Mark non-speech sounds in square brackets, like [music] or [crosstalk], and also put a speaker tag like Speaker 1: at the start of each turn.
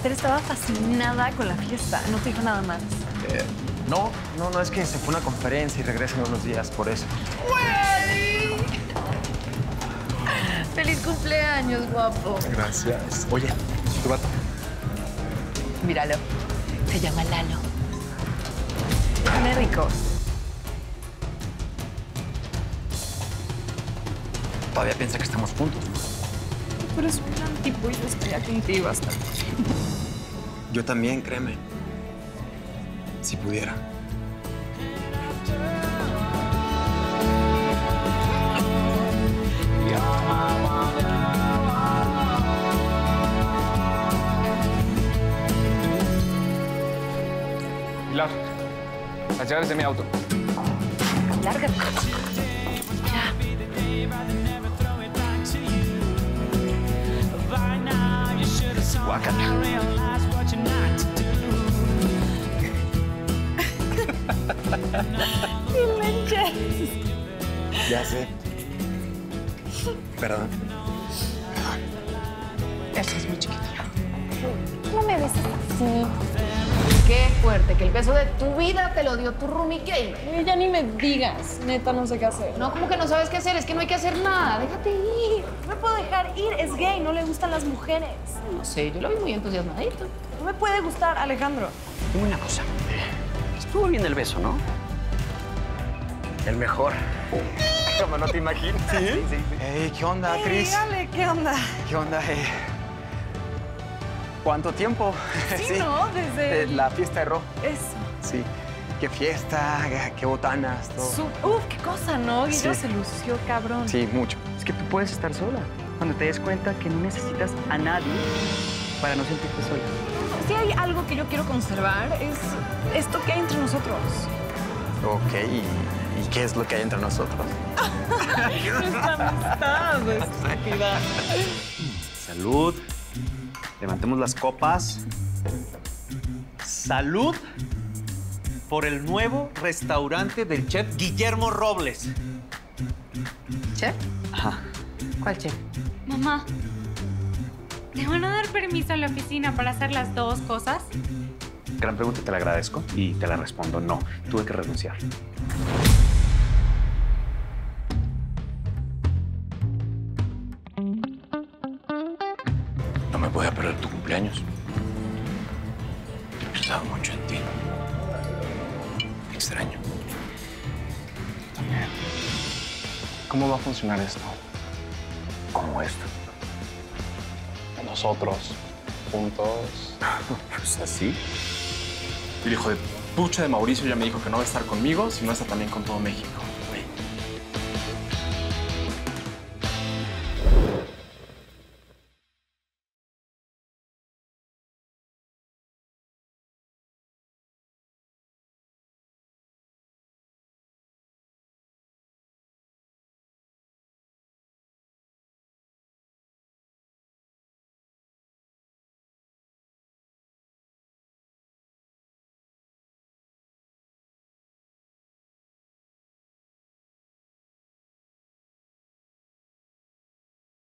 Speaker 1: Esther estaba fascinada con la fiesta. No te dijo nada más.
Speaker 2: Eh, no, no, no, es que se fue a una conferencia y regresa en unos días, por eso.
Speaker 1: ¡Güey! ¡Feliz cumpleaños, guapo!
Speaker 2: Gracias. Oye, tu vato.
Speaker 1: Míralo. Se llama Lalo. Huele rico.
Speaker 2: Todavía piensa que estamos juntos.
Speaker 1: Pero es un gran tipo y yo estaría contigo hasta.
Speaker 2: Yo también, créeme. Si pudiera.
Speaker 3: Pilar, las llaves de mi auto.
Speaker 1: Lárgate. Ya.
Speaker 2: Guácala. Ya sé. Perdón.
Speaker 1: Eso es muy chiquito. No me beses así. Qué fuerte, que el beso de tu vida te lo dio tu roomie gamer.
Speaker 4: Ya ni me digas, neta, no sé qué hacer.
Speaker 1: No, como que no sabes qué hacer, es que no hay que hacer nada. Déjate ir.
Speaker 4: No me puedo dejar ir, es gay, no le gustan las mujeres.
Speaker 1: No sé, yo lo vi muy entusiasmadito.
Speaker 4: No me puede gustar, Alejandro.
Speaker 5: Dime una cosa. Estuvo bien el beso, ¿no?
Speaker 2: El mejor. [laughs] Como no te imaginas. ¿Sí? Sí, sí. Ey, ¿qué onda, Cris?
Speaker 4: Dígale, ¿qué onda?
Speaker 2: ¿Qué onda? Eh? ¿Cuánto tiempo?
Speaker 4: Sí, [laughs] ¿no? Desde-
Speaker 2: Eh, la fiesta de Ro.
Speaker 4: Eso.
Speaker 2: Sí. Qué fiesta, qué- botanas, todo.
Speaker 4: Su- Uf, qué cosa, ¿no? Guillo
Speaker 2: Sí.
Speaker 4: se lució, cabrón.
Speaker 2: Sí, mucho.
Speaker 5: Es que tú puedes estar sola. Cuando te des cuenta que no necesitas a nadie para no sentirte sola.
Speaker 4: Si hay algo que yo quiero conservar, es esto que hay entre nosotros.
Speaker 2: Ok, ¿y, y qué es lo que hay entre nosotros? [laughs]
Speaker 4: Nuestra amistad, estúpida.
Speaker 5: Salud. Levantemos las copas. Salud por el nuevo restaurante del chef Guillermo Robles.
Speaker 1: ¿Chef?
Speaker 5: Ajá.
Speaker 1: ¿Cuál chef?
Speaker 6: Mamá, ¿te van a dar permiso a la oficina para hacer las dos cosas?
Speaker 5: Gran pregunta, te la agradezco y te la respondo no. Tuve que renunciar.
Speaker 7: No me voy a perder tu cumpleaños. He pensado mucho en ti. Te extraño.
Speaker 3: También. ¿Cómo va a funcionar esto?
Speaker 7: Como esto.
Speaker 3: Nosotros, juntos. [laughs]
Speaker 7: Pues así.
Speaker 3: Y el hijo de pucha de Mauricio ya me dijo que no va a estar conmigo, sino está también con todo México.